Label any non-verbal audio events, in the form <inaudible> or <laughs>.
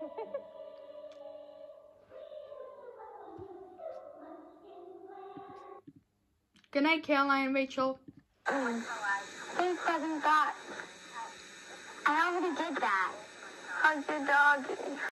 <laughs> Good night, Caroline and Rachel. Please doesn't got. I already did that. How's your dog?